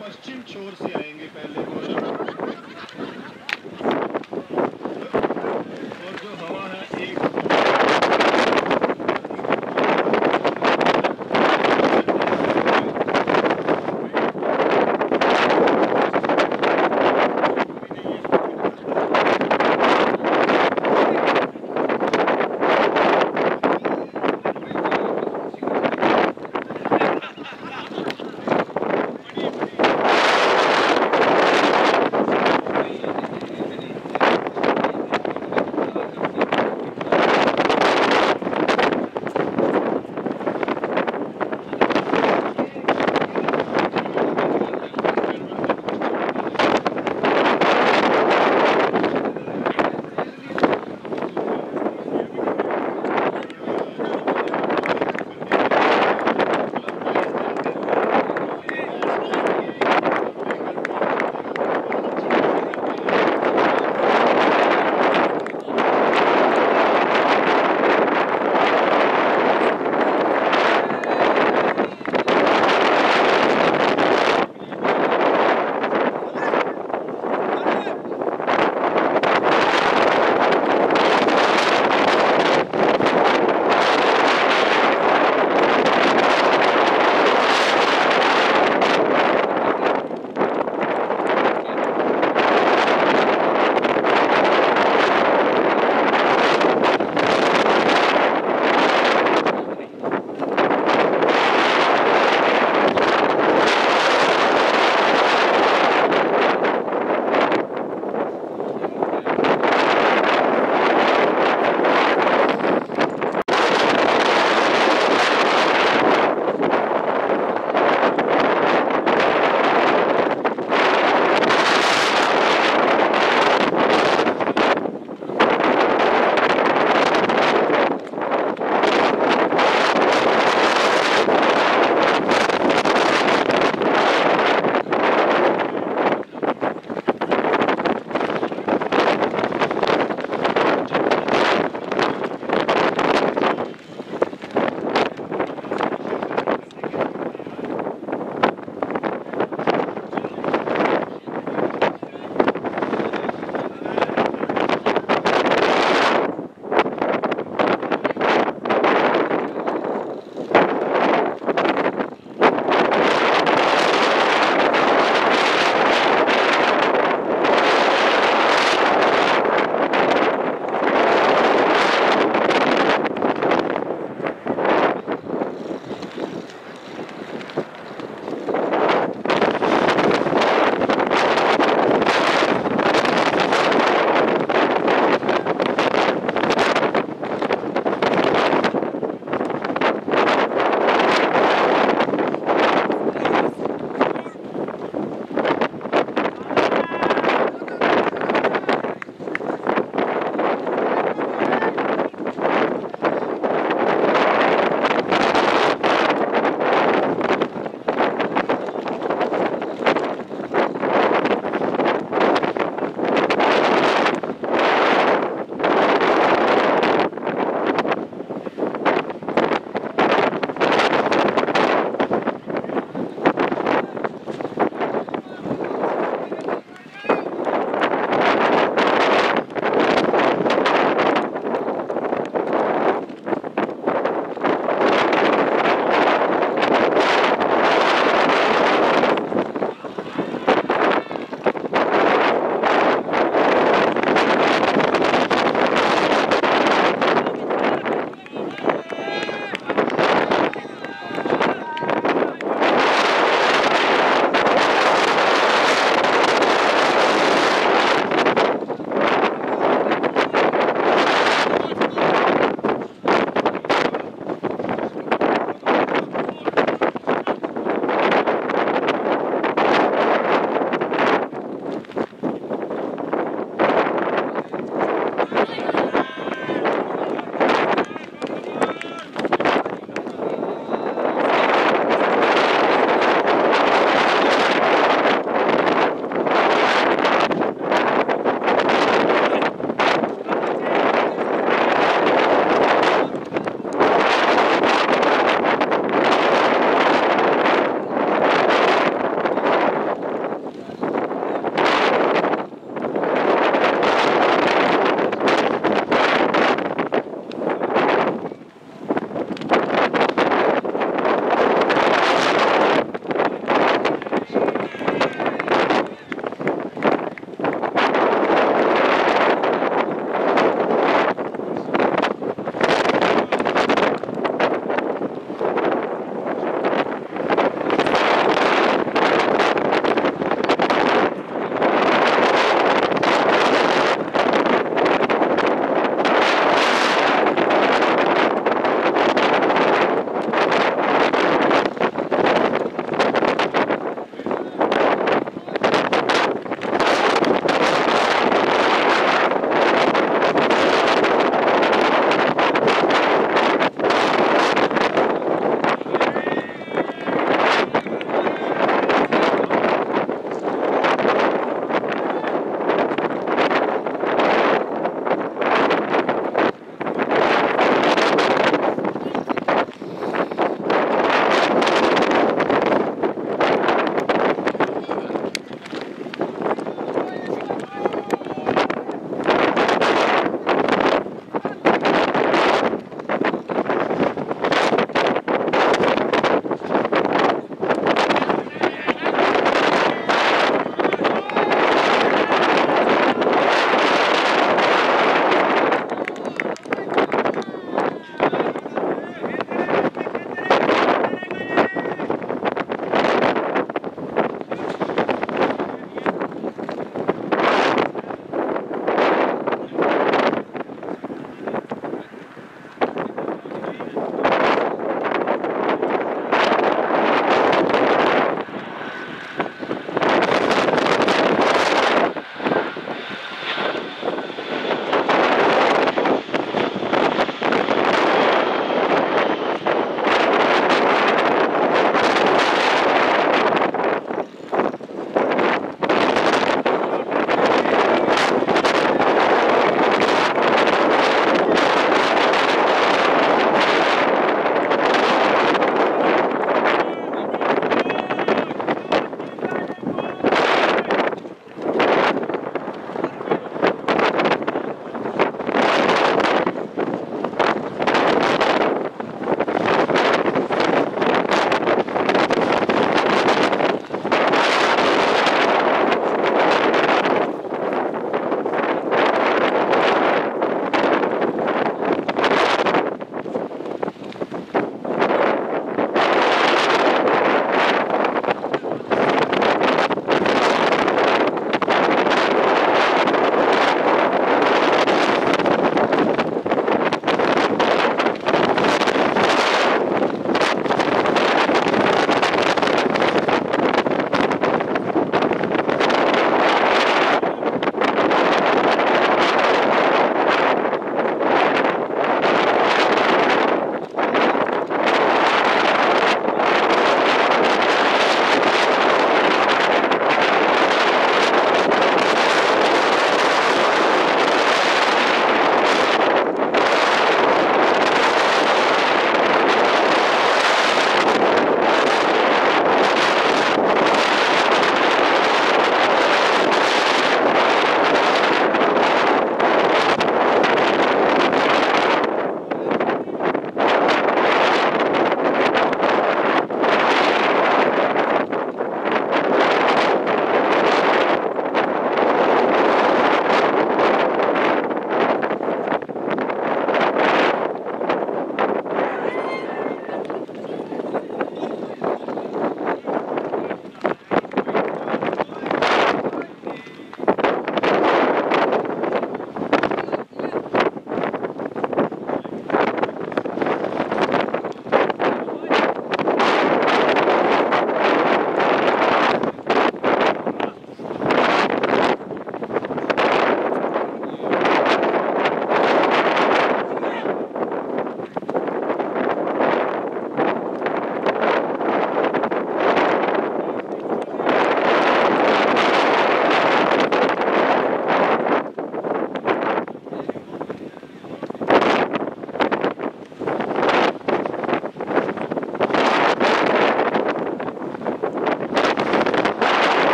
पश्चिम छोर से आएँगे पहले। गोरखपुर